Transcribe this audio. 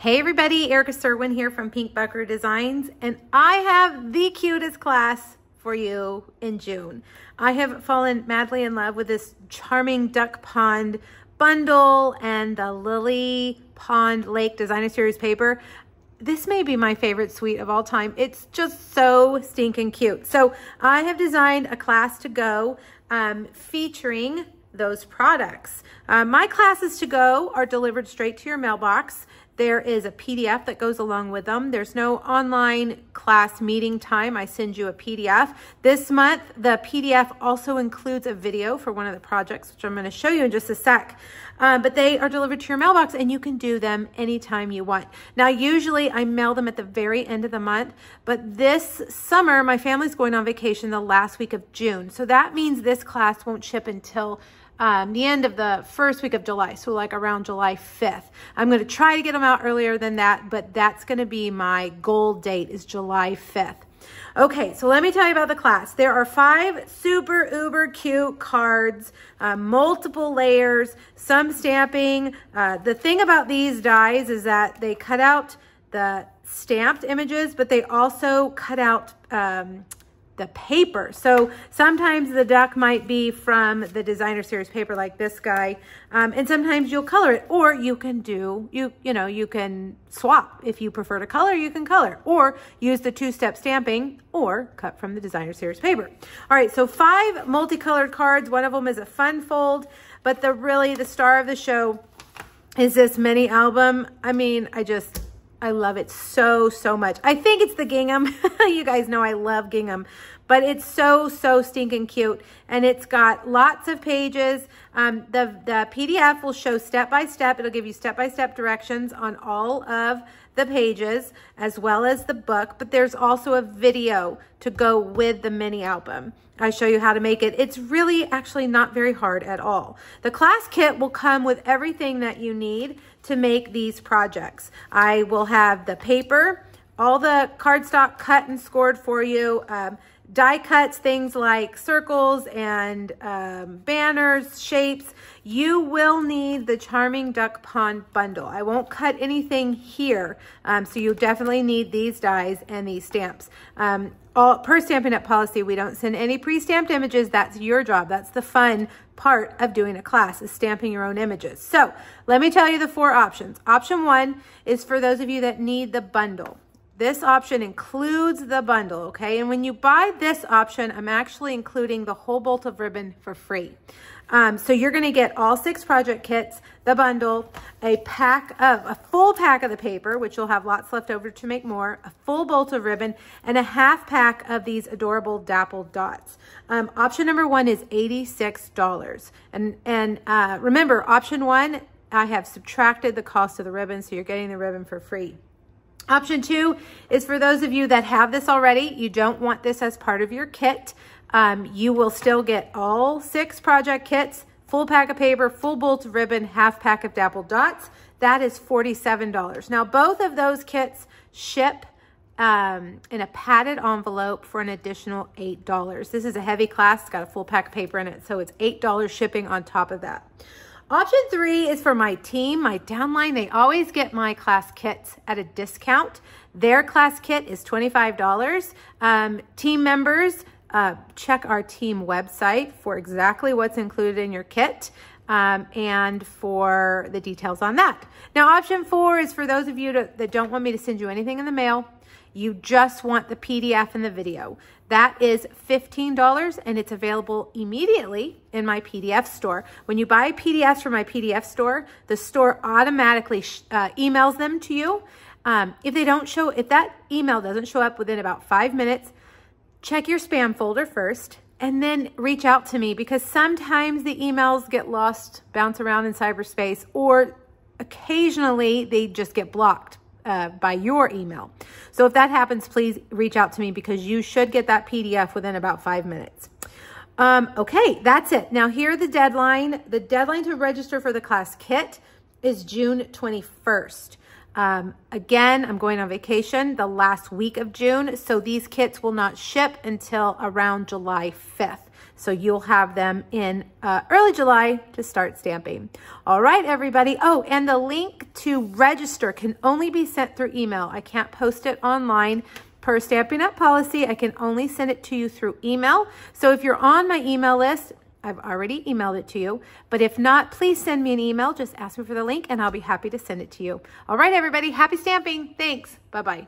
Hey everybody, Erica Cerwin here from Pink Buckaroo Designs, and I have the cutest class for you in June. I have fallen madly in love with this charming duck pond bundle and the Lily Pond Lake Designer Series paper. This may be my favorite suite of all time. It's just so stinking cute. So I have designed a class to go um, featuring those products. Uh, my classes to go are delivered straight to your mailbox. There is a PDF that goes along with them. There's no online class meeting time. I send you a PDF. This month, the PDF also includes a video for one of the projects, which I'm going to show you in just a sec. Uh, but they are delivered to your mailbox and you can do them anytime you want. Now, usually I mail them at the very end of the month, but this summer, my family's going on vacation the last week of June. So that means this class won't ship until um, the end of the first week of July, so like around July 5th. I'm going to try to get them out earlier than that, but that's going to be my goal date is July 5th. Okay, so let me tell you about the class. There are five super uber cute cards, uh, multiple layers, some stamping. Uh, the thing about these dies is that they cut out the stamped images, but they also cut out um, the paper. So sometimes the duck might be from the designer series paper like this guy. Um, and sometimes you'll color it or you can do, you, you know, you can swap. If you prefer to color, you can color or use the two-step stamping or cut from the designer series paper. All right, so five multicolored cards. One of them is a fun fold, but the really the star of the show is this mini album. I mean, I just, I love it so, so much. I think it's the gingham. you guys know I love gingham, but it's so, so stinking cute. And it's got lots of pages. Um, the, the PDF will show step-by-step. -step. It'll give you step-by-step -step directions on all of the pages as well as the book, but there's also a video to go with the mini album. I show you how to make it. It's really actually not very hard at all. The class kit will come with everything that you need to make these projects. I will have the paper, all the cardstock cut and scored for you, um, die cuts, things like circles and um, banners, shapes, you will need the Charming Duck Pond bundle. I won't cut anything here, um, so you definitely need these dies and these stamps. Um, all, per Stampin' Up policy, we don't send any pre-stamped images. That's your job. That's the fun part of doing a class is stamping your own images. So let me tell you the four options. Option one is for those of you that need the bundle. This option includes the bundle, okay? And when you buy this option, I'm actually including the whole bolt of ribbon for free. Um, so you're gonna get all six project kits, the bundle, a pack of, a full pack of the paper, which you'll have lots left over to make more, a full bolt of ribbon, and a half pack of these adorable dappled dots. Um, option number one is $86. And, and uh, remember, option one, I have subtracted the cost of the ribbon, so you're getting the ribbon for free. Option two is for those of you that have this already, you don't want this as part of your kit. Um, you will still get all six project kits, full pack of paper, full bolt of ribbon, half pack of dappled dots. That is $47. Now, both of those kits ship um, in a padded envelope for an additional $8. This is a heavy class. It's got a full pack of paper in it, so it's $8 shipping on top of that. Option three is for my team, my downline. They always get my class kits at a discount. Their class kit is $25. Um, team members, uh, check our team website for exactly what's included in your kit um, and for the details on that. Now, option four is for those of you to, that don't want me to send you anything in the mail. You just want the PDF and the video. That is $15 and it's available immediately in my PDF store. When you buy PDFs from my PDF store, the store automatically uh, emails them to you. Um, if they don't show, if that email doesn't show up within about five minutes, check your spam folder first and then reach out to me because sometimes the emails get lost, bounce around in cyberspace, or occasionally they just get blocked uh, by your email. So if that happens, please reach out to me because you should get that PDF within about five minutes. Um, okay, that's it. Now here the deadline. The deadline to register for the class kit is June 21st. Um, again, I'm going on vacation the last week of June, so these kits will not ship until around July 5th. So you'll have them in uh, early July to start stamping. All right, everybody. Oh, and the link to register can only be sent through email. I can't post it online per Stampin' Up policy. I can only send it to you through email. So if you're on my email list, I've already emailed it to you. But if not, please send me an email. Just ask me for the link and I'll be happy to send it to you. All right, everybody. Happy stamping. Thanks. Bye-bye.